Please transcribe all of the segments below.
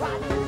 Rodney.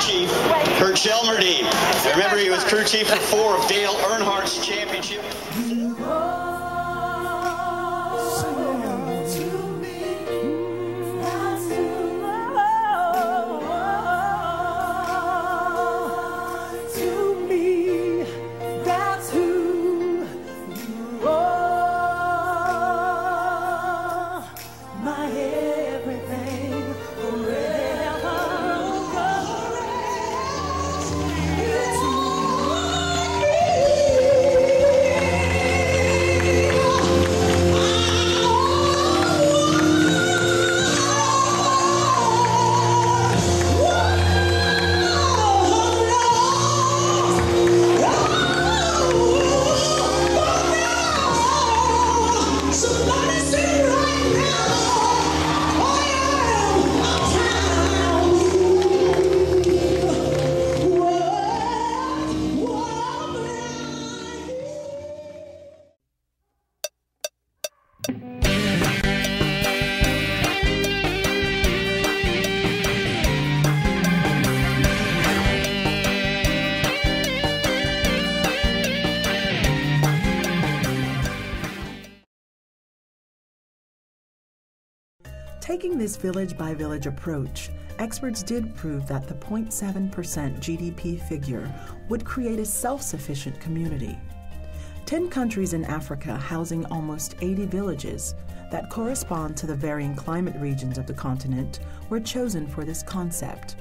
Chief, Kurt Shelmerdine. I remember he was crew chief for four of Dale Earnhardt's championship. Taking this village by village approach, experts did prove that the 0.7% GDP figure would create a self sufficient community. Ten countries in Africa housing almost 80 villages that correspond to the varying climate regions of the continent were chosen for this concept.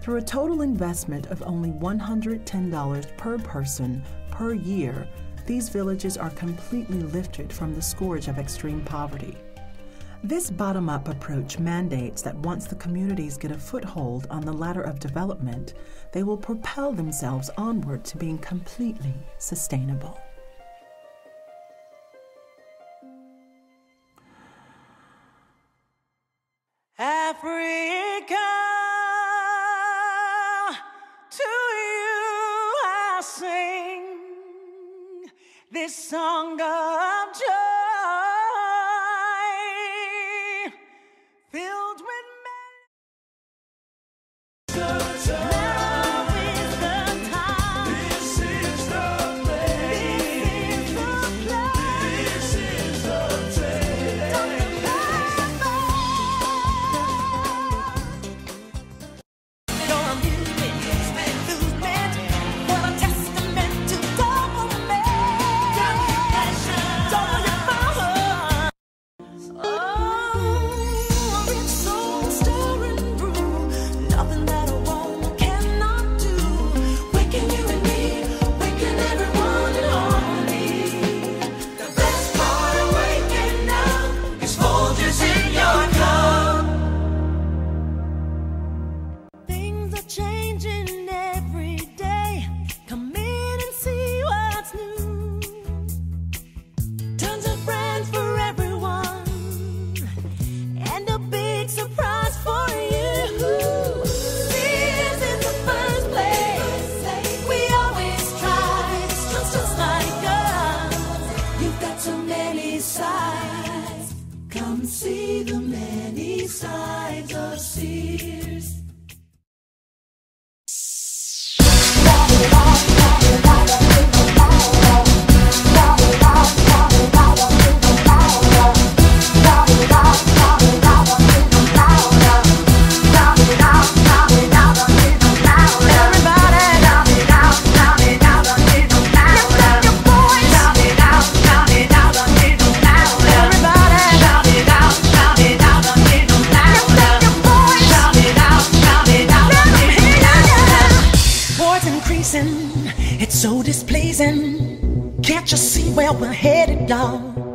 Through a total investment of only $110 per person per year, these villages are completely lifted from the scourge of extreme poverty. This bottom up approach mandates that once the communities get a foothold on the ladder of development, they will propel themselves onward to being completely sustainable. Africa, to you I sing this song of Can't you see where we're headed, y'all?